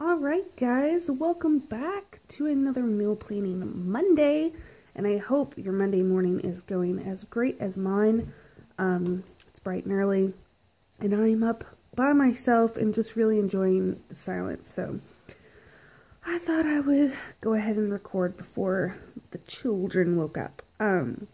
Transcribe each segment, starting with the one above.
Alright guys, welcome back to another meal planning Monday. And I hope your Monday morning is going as great as mine. Um, it's bright and early. And I'm up by myself and just really enjoying the silence. So I thought I would go ahead and record before the children woke up. Um,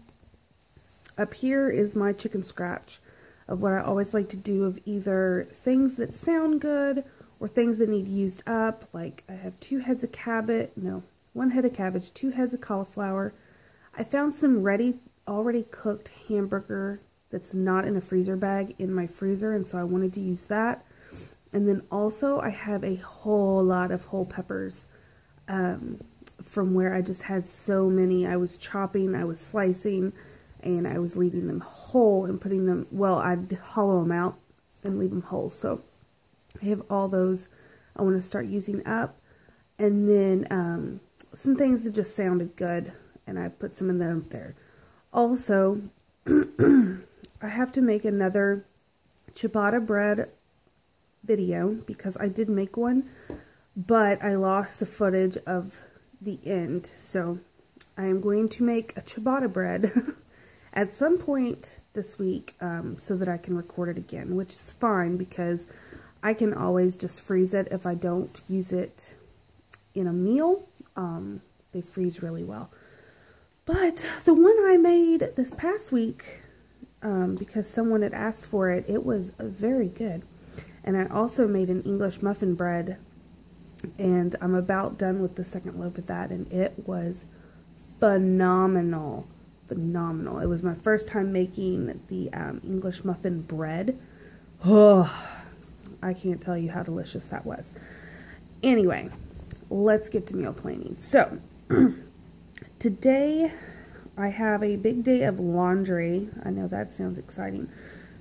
up here is my chicken scratch of what I always like to do of either things that sound good or things that need used up. Like I have two heads of cabbage, no, one head of cabbage, two heads of cauliflower. I found some ready, already cooked hamburger that's not in a freezer bag in my freezer, and so I wanted to use that. And then also I have a whole lot of whole peppers um, from where I just had so many. I was chopping, I was slicing, and I was leaving them whole and putting them, well, I'd hollow them out and leave them whole. So I have all those I want to start using up. And then um, some things that just sounded good, and I put some of them there. Also, I have to make another ciabatta bread video because I did make one, but I lost the footage of the end. So I am going to make a ciabatta bread at some point this week um, so that I can record it again, which is fine because I can always just freeze it if I don't use it in a meal. Um, they freeze really well. But the one I made this past week, um, because someone had asked for it, it was very good. And I also made an English muffin bread, and I'm about done with the second loaf of that, and it was phenomenal. Phenomenal. It was my first time making the um, English muffin bread. Oh, I can't tell you how delicious that was. Anyway, let's get to meal planning. So, today I have a big day of laundry. I know that sounds exciting.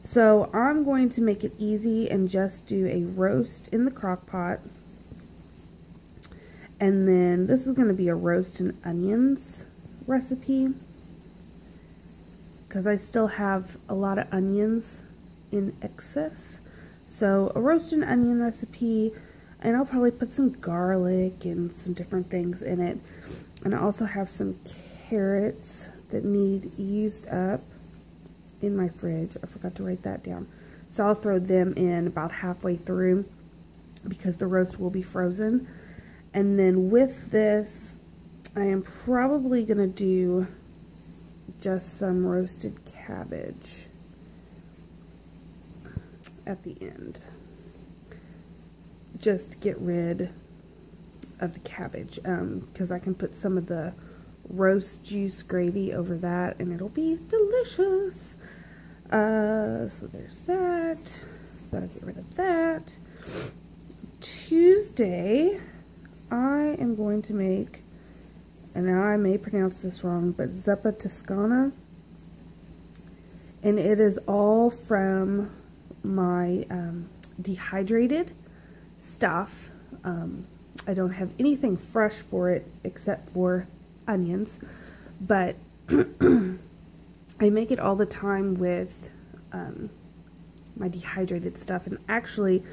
So, I'm going to make it easy and just do a roast in the crock pot. And then this is going to be a roast and onions recipe. Because I still have a lot of onions in excess. So a roasted onion recipe, and I'll probably put some garlic and some different things in it. And I also have some carrots that need used up in my fridge. I forgot to write that down. So I'll throw them in about halfway through because the roast will be frozen. And then with this, I am probably going to do just some roasted cabbage at the end. Just get rid of the cabbage because um, I can put some of the roast juice gravy over that and it'll be delicious. Uh, so there's that. Gotta get rid of that. Tuesday, I am going to make, and now I may pronounce this wrong, but Zuppa Toscana. And it is all from my um, dehydrated stuff. Um, I don't have anything fresh for it except for onions, but I make it all the time with um, my dehydrated stuff. And actually,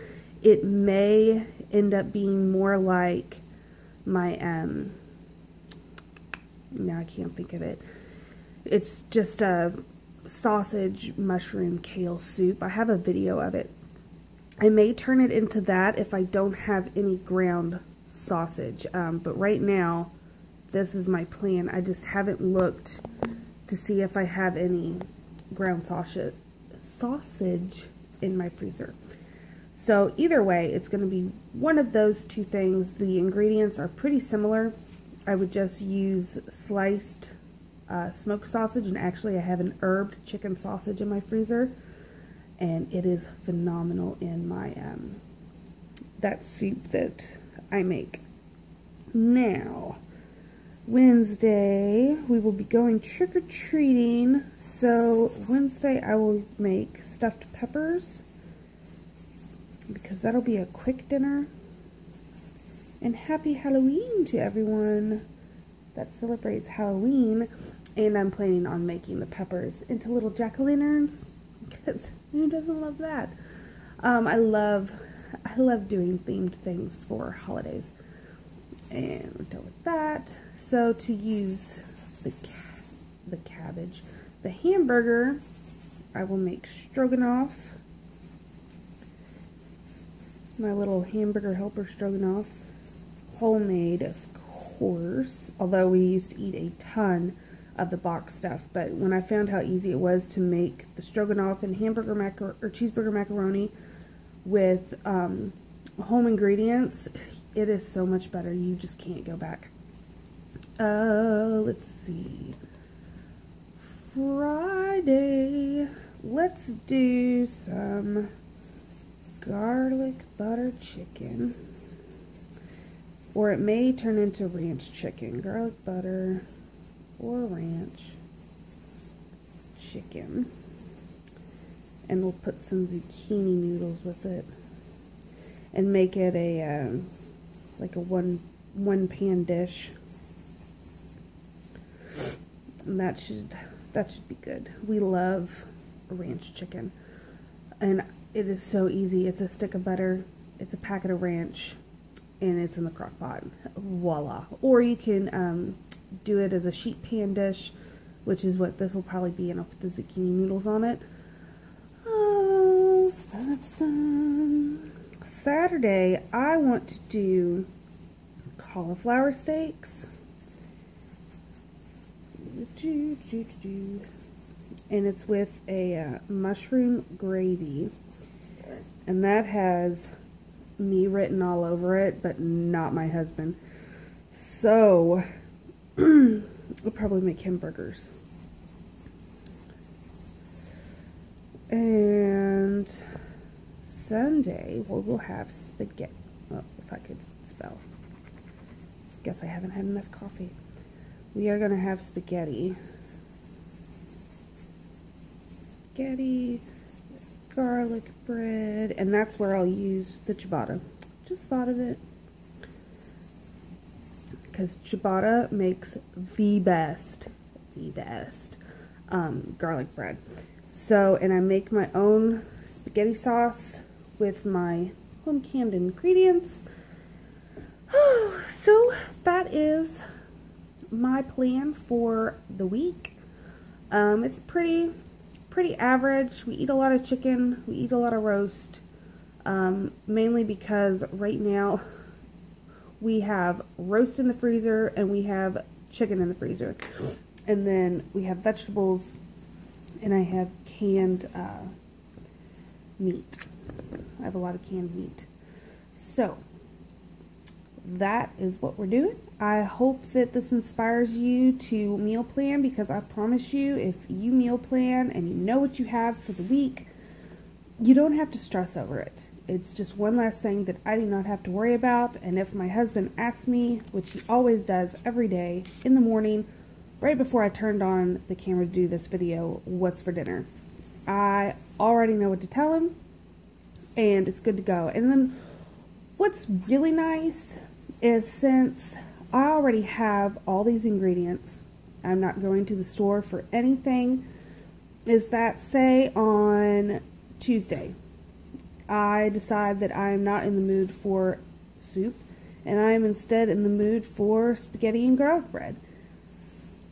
it may end up being more like my, um, now I can't think of it. It's just a sausage, mushroom, kale soup. I have a video of it. I may turn it into that if I don't have any ground sausage. Um, but right now, this is my plan. I just haven't looked to see if I have any ground sausage, sausage in my freezer. So either way, it's going to be one of those two things. The ingredients are pretty similar. I would just use sliced uh, smoked sausage, and actually I have an herbed chicken sausage in my freezer, and it is phenomenal in my, um, that soup that I make. Now, Wednesday, we will be going trick-or-treating, so Wednesday I will make stuffed peppers, because that'll be a quick dinner. And happy Halloween to everyone that celebrates Halloween. And I'm planning on making the peppers into little jack-o'-lanterns because who doesn't love that? Um, I love I love doing themed things for holidays. And we're done with that. So to use the, ca the cabbage, the hamburger, I will make stroganoff. My little hamburger helper stroganoff. Homemade, of course. Although we used to eat a ton of the box stuff. But when I found how easy it was to make the stroganoff and hamburger macar or cheeseburger macaroni with um, home ingredients, it is so much better. You just can't go back. Uh, let's see. Friday. Let's do some garlic butter chicken. Or it may turn into ranch chicken. Garlic butter or ranch chicken. And we'll put some zucchini noodles with it. And make it a, um, like a one, one pan dish. And that should, that should be good. We love ranch chicken. And it is so easy. It's a stick of butter, it's a packet of ranch, and it's in the crock pot. Voila. Or you can um, do it as a sheet pan dish, which is what this will probably be, and I'll put the zucchini noodles on it. Oh, that's Saturday, I want to do cauliflower steaks. And it's with a uh, mushroom gravy. And that has me written all over it, but not my husband. So, we'll probably make hamburgers. And Sunday, well, we'll have spaghetti. Well, if I could spell. Guess I haven't had enough coffee. We are going to have spaghetti. Spaghetti, garlic bread, and that's where I'll use the ciabatta. Just thought of it because ciabatta makes the best, the best um, garlic bread. So, and I make my own spaghetti sauce with my home canned ingredients. so that is my plan for the week. Um, it's pretty, pretty average. We eat a lot of chicken. We eat a lot of roast. Um, mainly because right now we have roast in the freezer and we have chicken in the freezer. And then we have vegetables and I have canned uh, meat. I have a lot of canned meat. So, that is what we're doing. I hope that this inspires you to meal plan because I promise you, if you meal plan and you know what you have for the week, you don't have to stress over it it's just one last thing that I do not have to worry about. And if my husband asks me, which he always does every day in the morning, right before I turned on the camera to do this video, what's for dinner? I already know what to tell him and it's good to go. And then what's really nice is since I already have all these ingredients, I'm not going to the store for anything, is that say on Tuesday, I decide that I am not in the mood for soup and I am instead in the mood for spaghetti and garlic bread.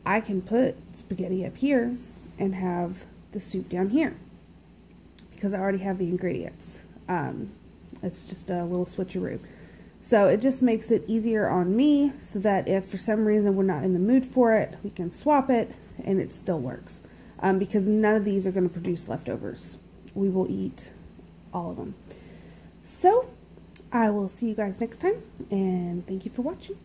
I can put spaghetti up here and have the soup down here because I already have the ingredients. Um, it's just a little switcheroo. So it just makes it easier on me so that if for some reason we're not in the mood for it, we can swap it and it still works. Um, because none of these are going to produce leftovers. We will eat all of them. So, I will see you guys next time, and thank you for watching.